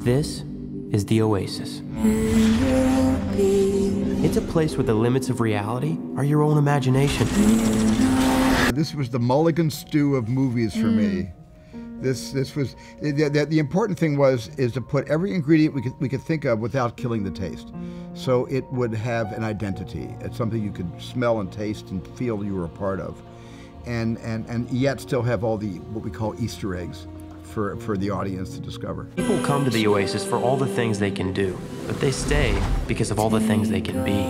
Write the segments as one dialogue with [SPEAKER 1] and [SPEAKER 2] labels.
[SPEAKER 1] This is the Oasis. It's a place where the limits of reality are your own imagination.
[SPEAKER 2] This was the mulligan stew of movies for me. This, this was the, the, the important thing was is to put every ingredient we could, we could think of without killing the taste. So it would have an identity. It's something you could smell and taste and feel you were a part of, and and and yet still have all the what we call Easter eggs for for the audience to discover.
[SPEAKER 1] People come to the Oasis for all the things they can do, but they stay because of all the things they can be.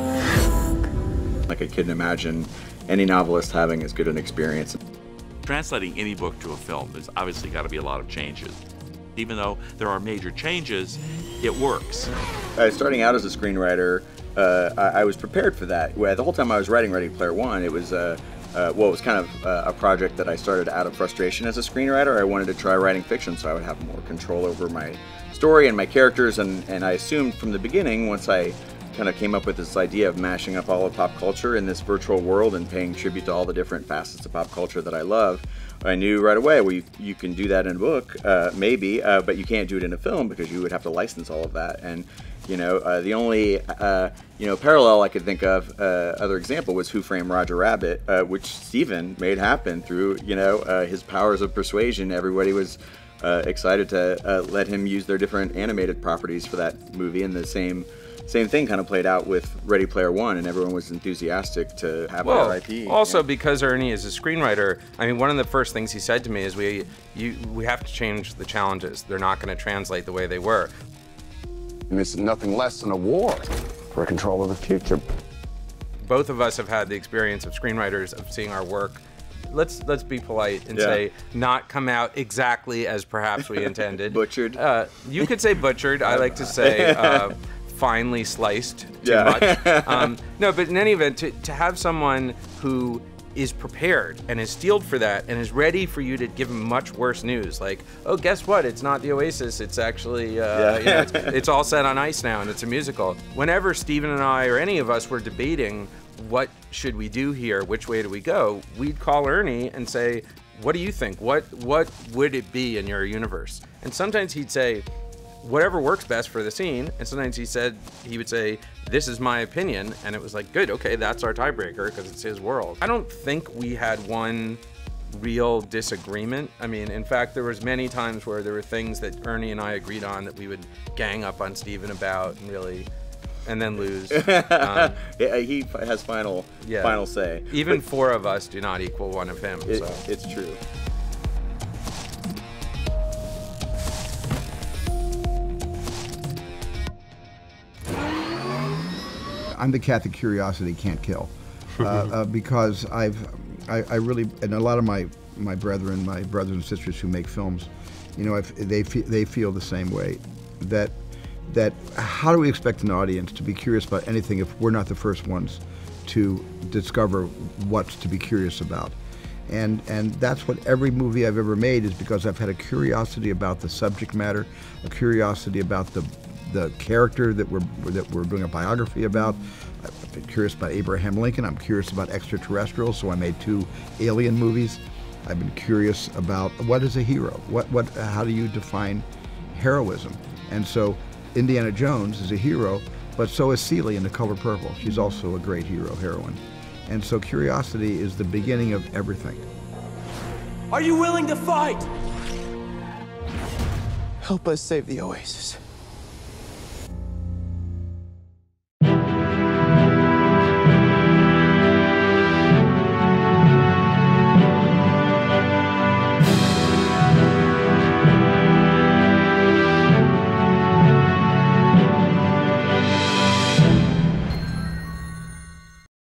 [SPEAKER 3] Like I couldn't imagine any novelist having as good an experience.
[SPEAKER 4] Translating any book to a film, there's obviously got to be a lot of changes. Even though there are major changes, it works.
[SPEAKER 3] Uh, starting out as a screenwriter, uh, I, I, was prepared for that. The whole time I was writing Ready Player One, it was uh, uh, well, it was kind of uh, a project that I started out of frustration as a screenwriter. I wanted to try writing fiction so I would have more control over my story and my characters. And, and I assumed from the beginning, once I kind of came up with this idea of mashing up all of pop culture in this virtual world and paying tribute to all the different facets of pop culture that I love, I knew right away, well, you, you can do that in a book, uh, maybe, uh, but you can't do it in a film because you would have to license all of that. And you know, uh, the only uh, you know parallel I could think of, uh, other example, was Who Framed Roger Rabbit, uh, which Steven made happen through you know uh, his powers of persuasion. Everybody was uh, excited to let him use their different animated properties for that movie, and the same same thing kind of played out with Ready Player One, and everyone was enthusiastic to have
[SPEAKER 5] well,
[SPEAKER 3] that IP.
[SPEAKER 5] Also, yeah. because Ernie is a screenwriter, I mean, one of the first things he said to me is, "We, you, we have to change the challenges. They're not going to translate the way they were."
[SPEAKER 6] And it's nothing less than a war for control of the future.
[SPEAKER 5] Both of us have had the experience of screenwriters of seeing our work. Let's let's be polite and yeah. say not come out exactly as perhaps we intended.
[SPEAKER 3] butchered.
[SPEAKER 5] Uh, you could say butchered. I like to say. Uh, finely sliced too yeah. much. Um, no, but in any event, to, to have someone who is prepared and is steeled for that and is ready for you to give him much worse news. Like, oh, guess what? It's not the Oasis. It's actually, uh, yeah. you know, it's, it's, all set on ice now and it's a musical. Whenever Steven and I or any of us were debating what should we do here, which way do we go, we'd call Ernie and say, what do you think? What what would it be in your universe? And sometimes he'd say, whatever works best for the scene. And sometimes he said he would say, "This is my opinion," and it was like, "Good, okay, that's our tiebreaker because it's his world." I don't think we had one real disagreement. I mean, in fact, there was many times where there were things that Ernie and I agreed on that we would gang up on Steven about and really and then lose.
[SPEAKER 3] Um, yeah, he has final yeah. final say.
[SPEAKER 5] Even but, four of us do not equal one of him.
[SPEAKER 3] It,
[SPEAKER 5] so.
[SPEAKER 3] It's true.
[SPEAKER 2] I'm the cat that curiosity can't kill, uh, uh, because I've, I, I, really, and a lot of my my brethren, my brothers and sisters who make films, you know, if they they feel the same way, that that how do we expect an audience to be curious about anything if we're not the first ones to discover what's to be curious about? And, and that's what every movie I've ever made is because I've had a curiosity about the subject matter, a curiosity about the, the character that we're that we're doing a biography about. I've been curious about Abraham Lincoln. I'm curious about extraterrestrials, so I made two alien movies. I've been curious about what is a hero. What what how do you define heroism? And so Indiana Jones is a hero, but so is Celie in The Color Purple. She's also a great hero heroine. And so curiosity is the beginning of everything.
[SPEAKER 7] Are you willing to fight?
[SPEAKER 8] Help us save the Oasis.